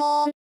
on.